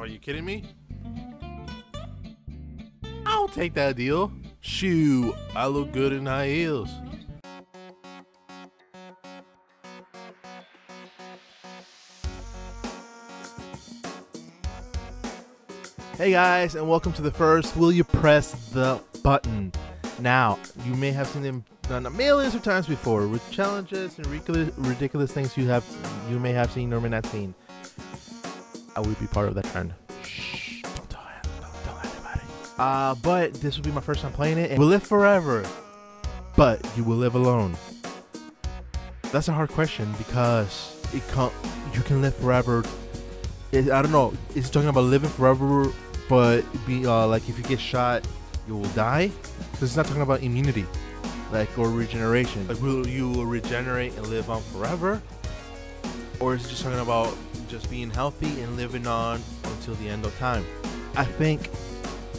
Are you kidding me? I'll take that deal. Shoo, I look good in high heels. Hey guys, and welcome to the first Will You Press the Button? Now, you may have seen them done a millions of times before with challenges and ridiculous, ridiculous things you have you may have seen or may not seen. I will be part of that trend. Shh, don't tell, don't tell anybody. Uh, but this will be my first time playing it, we'll live forever, but you will live alone. That's a hard question because it can you can live forever. It, I don't know. It's talking about living forever, but be uh, like if you get shot, you will die. Because it's not talking about immunity, like or regeneration. Like will you regenerate and live on forever, or is it just talking about just being healthy and living on until the end of time? I think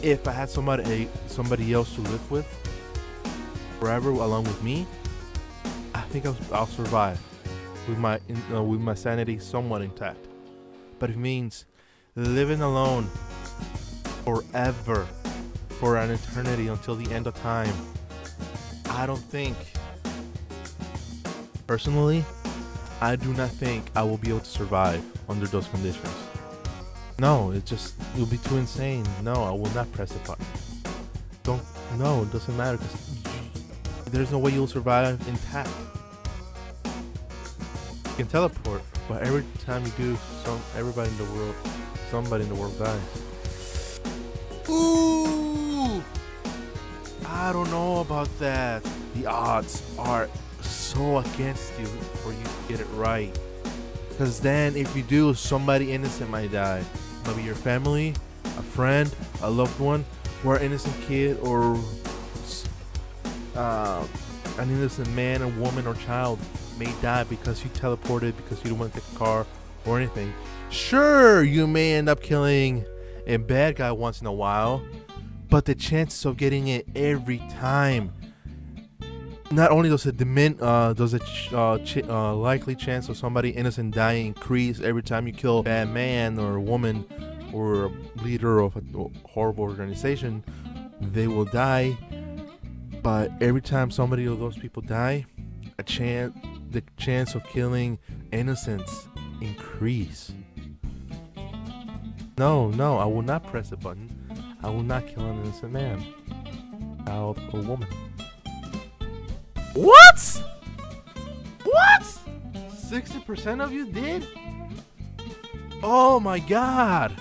if I had somebody somebody else to live with forever along with me, I think I'll, I'll survive with my uh, with my sanity somewhat intact. But it means living alone forever for an eternity until the end of time. I don't think personally I do not think I will be able to survive under those conditions. No, it just will be too insane. No, I will not press the button. Don't no, it doesn't matter because there's no way you'll survive intact. You can teleport, but every time you do, some everybody in the world, somebody in the world dies. Ooh, I don't know about that. The odds are so against you for you to get it right. Because then, if you do, somebody innocent might die. Maybe your family, a friend, a loved one, or an innocent kid, or uh, an innocent man, a woman, or child may die because you teleported because you don't want to take a car or anything. Sure, you may end up killing a bad guy once in a while, but the chances of getting it every time not only does it dimin uh, does a ch- uh, ch- uh, likely chance of somebody innocent dying increase every time you kill a bad man or a woman or a leader of a horrible organization, they will die. But every time somebody of those people die, a chance the chance of killing innocents increase. No, no, I will not press a button. I will not kill an innocent man, child, or woman. What? What? 60% of you did? Oh my god.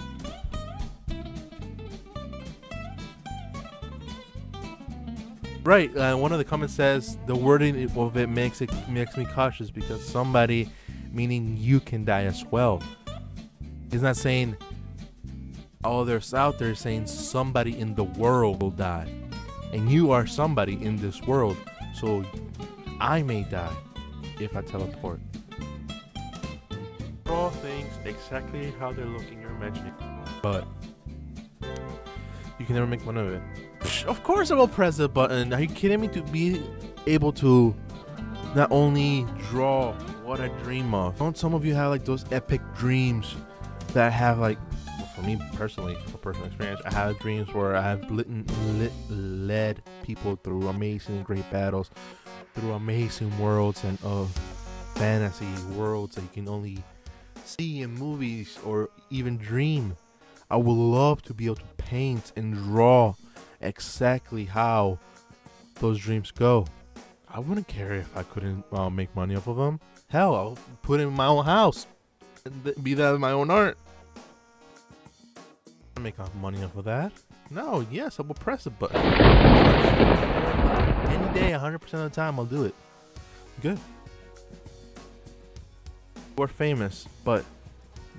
Right, uh, one of the comments says the wording of it makes it makes me cautious because somebody, meaning you, can die as well. He's not saying all there's out there saying somebody in the world will die, and you are somebody in this world. So I may die if I teleport. All things exactly how they look in your imagination, but you can never make fun of it. Of course I will press the button. Are you kidding me? To be able to not only draw what I dream of. Don't some of you have like those epic dreams that have like for me personally, for personal experience, I have dreams where I have lit, lit, led people through amazing, great battles, through amazing worlds and of fantasy worlds that you can only see in movies or even dream. I would love to be able to paint and draw exactly how those dreams go. I wouldn't care if I couldn't uh, make money off of them. Hell, I'll put in my own house and be that my own art make money off of that. No, yes, I will press a button. Any day, 100% of the time, I'll do it. Good. We're famous, but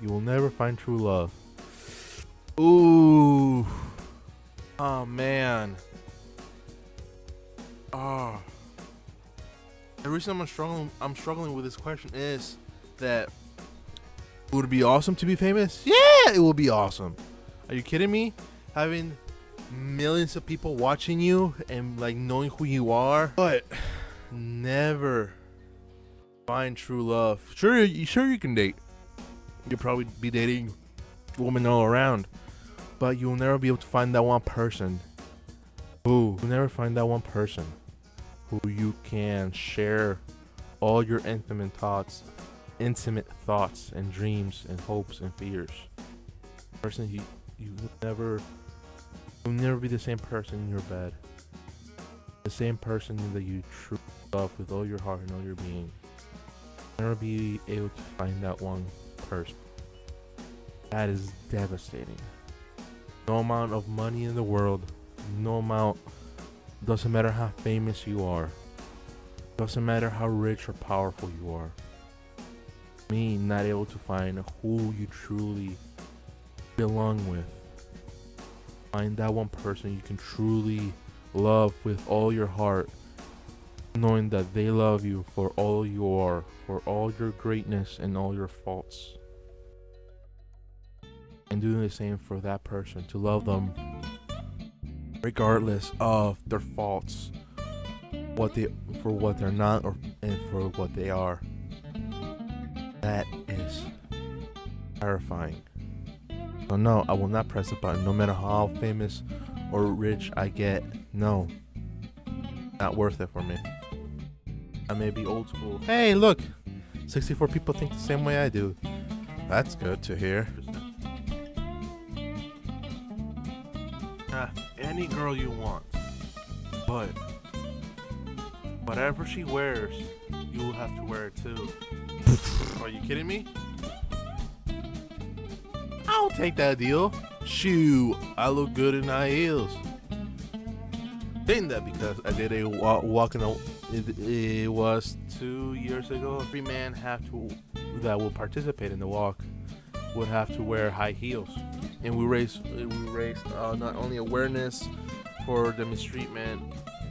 you will never find true love. Ooh. Oh, man. Oh. The reason I'm struggling, I'm struggling with this question is that would it be awesome to be famous? Yeah, it would be awesome. Are you kidding me? Having millions of people watching you and like knowing who you are, but never find true love. Sure, you sure you can date. You'll probably be dating women all around, but you'll never be able to find that one person who you'll never find that one person who you can share all your intimate thoughts, intimate thoughts and dreams and hopes and fears. Person you you will never you'll never be the same person in your bed. The same person that you truly love with all your heart and all your being. You'll Never be able to find that one person. That is devastating. No amount of money in the world, no amount, doesn't matter how famous you are, doesn't matter how rich or powerful you are. Me not able to find who you truly belong with. Find that one person you can truly love with all your heart, knowing that they love you for all you are, for all your greatness and all your faults. And doing the same for that person, to love them regardless of their faults, what they for what they're not or and for what they are. That is terrifying. So no, I will not press the button no matter how famous or rich I get. No. Not worth it for me. I may be old school. Hey, look! 64 people think the same way I do. That's good to hear. Ah, any girl you want. But whatever she wears, you will have to wear it too. Are you kidding me? I'll take that deal. Shoo, I look good in high heels. Saying that because I did a walk, walk in it, it was two years ago. Every man have to that will participate in the walk would have to wear high heels, and we raised we raised uh, not only awareness for the mistreatment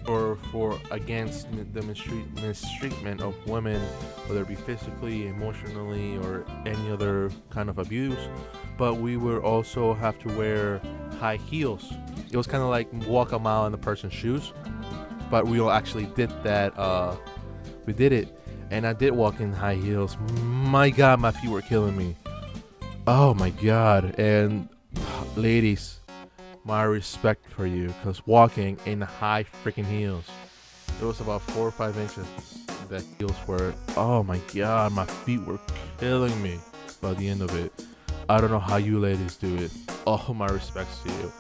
or for against the mistreat, mistreatment of women, whether it be physically, emotionally, or any other kind of abuse, but we would also have to wear high heels. It was kind of like walk a mile in the person's shoes, but we all actually did that. Uh, we did it, and I did walk in high heels. My God, my feet were killing me. Oh my God! And ladies, my respect for you, because walking in high freaking heels, it was about four or five inches. That heels were. Oh my God, my feet were killing me by the end of it. I don't know how you ladies do it. All my respects to you.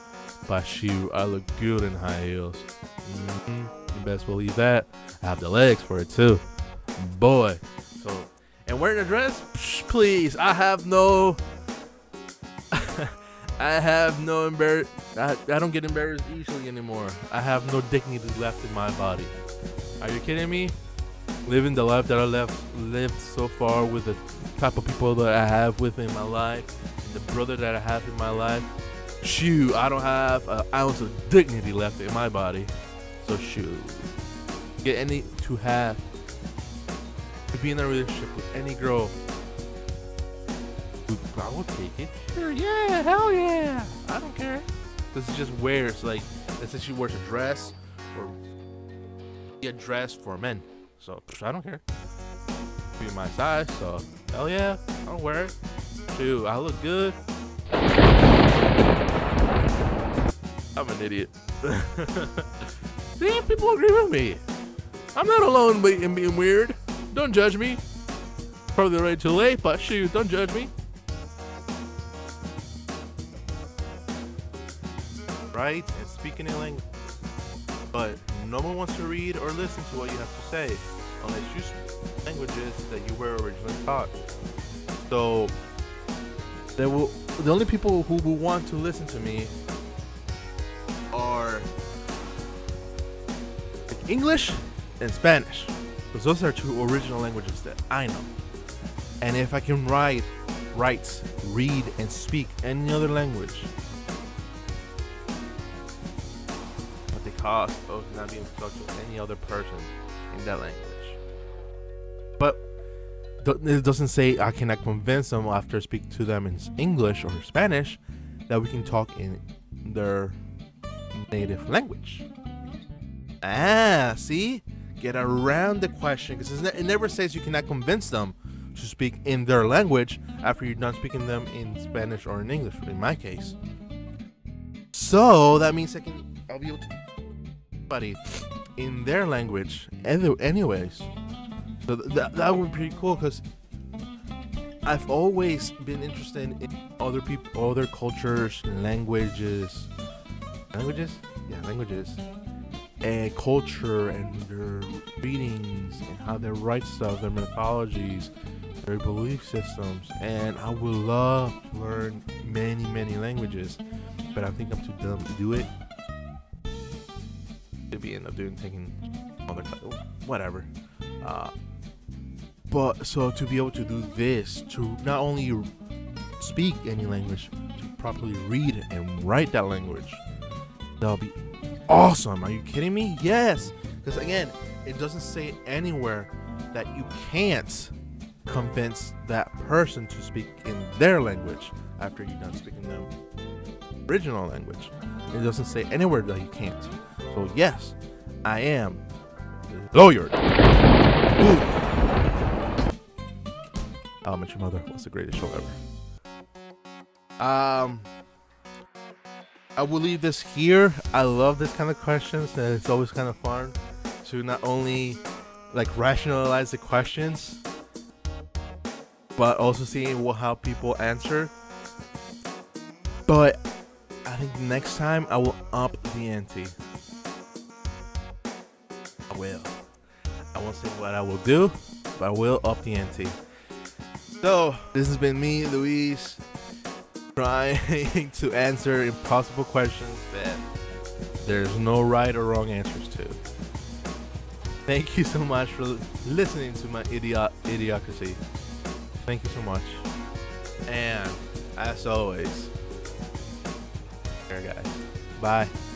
But shoot, I look good in high heels. Mm-hmm. You best believe that. I have the legs for it too. Boy. So, and wearing a dress? Psh, please, I have no. I have no embarrass. I, I don't get embarrassed easily anymore. I have no dignity left in my body. Are you kidding me? Living the life that I left lived so far with the type of people that I have within my life, and the brother that I have in my life. Shoot, I don't have an ounce of dignity left in my body. So shoot, get any to have to be in a relationship with any girl. I will take it. Sure, yeah, hell yeah. I don't care. This is just wears like say she wears a dress or a dress for men. So I don't care. Be my size, so hell yeah, I'll wear it. Shoot, I look good. I'm an idiot. See, people agree with me. I'm not alone in being weird. Don't judge me. Probably already too late, but shoot, don't judge me. Right? And speak in language. But no one wants to read or listen to what you have to say unless you speak languages that you were originally taught. So there will the only people who will want to listen to me are English and Spanish. Because those are two original languages that I know. And if I can write, write, read, and speak any other language, cost of not being touched with any other person in that language. But it doesn't say I cannot convince them after I speak to them in English or Spanish that we can talk in their native language. Ah, see? Get around the question because it never says you cannot convince them. to speak in their language after you're done speaking them in Spanish or in English, in my case. So that means I can I'll be able to buddy in their language any- anyways. So th- that that would be pretty cool because I've always been interested in other people, other cultures, languages, languages, yeah, languages, and culture and their readings and how they write stuff, their mythologies, their belief systems, and I would love to learn many, many languages, but I think I'm too dumb to do it. Maybe end up doing taking other whatever. Uh, but so to be able to do this, to not only speak any language, to properly read and write that language, that'll be awesome. Are you kidding me? Yes. Because again, it doesn't say anywhere that you can't convince that person to speak in their language after you're done speaking their original language. It doesn't say anywhere that you can't. So yes, I am. Ooh. How Met Your Mother was the greatest show ever. Um, I will leave this here. I love this kind of questions, and it's always kind of fun to not only like rationalize the questions, but also seeing what, how people answer. But I think next time I will up the ante. I will. I won't say what I will do, but I will up the ante. So, this has been me, Luis, trying to answer impossible questions that there's no right or wrong answers to. Thank you so much for listening to my idiot idiocracy. Thank you so much. And as always, here guys. Bye.